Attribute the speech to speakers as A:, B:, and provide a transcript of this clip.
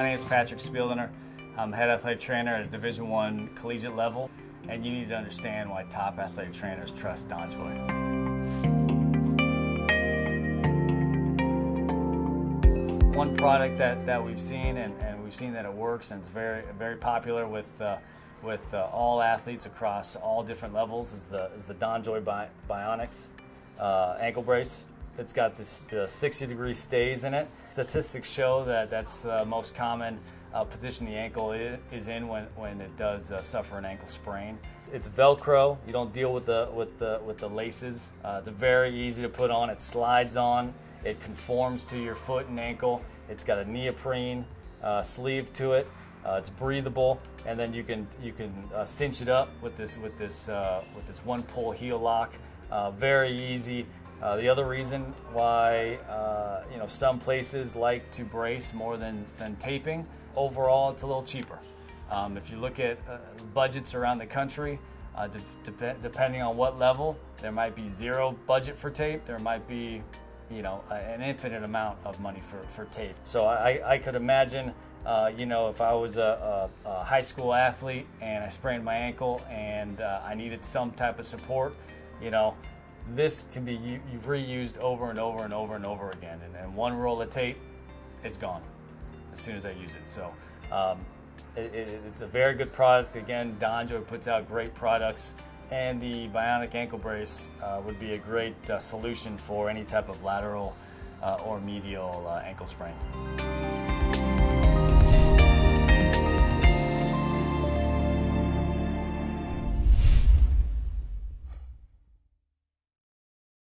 A: My name is Patrick Spieldenner. I'm head athletic trainer at a Division One collegiate level, and you need to understand why top athletic trainers trust DonJoy. One product that, that we've seen, and, and we've seen that it works, and it's very very popular with uh, with uh, all athletes across all different levels, is the is the DonJoy Bi- Bionics uh, ankle brace. It's got this, the 60 degree stays in it. Statistics show that that's the most common uh, position the ankle is in when, when it does uh, suffer an ankle sprain. It's Velcro. You don't deal with the with the with the laces. Uh, it's very easy to put on. It slides on. It conforms to your foot and ankle. It's got a neoprene uh, sleeve to it. Uh, it's breathable, and then you can you can uh, cinch it up with this with this with this one pull heel lock. Very easy. Uh, the other reason why uh, you know some places like to brace more than, than taping, overall it's a little cheaper. Um, if you look at uh, budgets around the country, uh, de- de- depending on what level, there might be zero budget for tape. There might be you know an infinite amount of money for, for tape. So I, I could imagine uh, you know if I was a, a, a, high school athlete and I sprained my ankle and uh, I needed some type of support, you know this can be you've reused over and over and over and over again. And then one roll of tape, it's gone as soon as I use it. So um, it, it, it's a very good product. Again, DonJoy puts out great products, and the bionic ankle brace uh, would be a great uh, solution for any type of lateral uh, or medial uh, ankle sprain.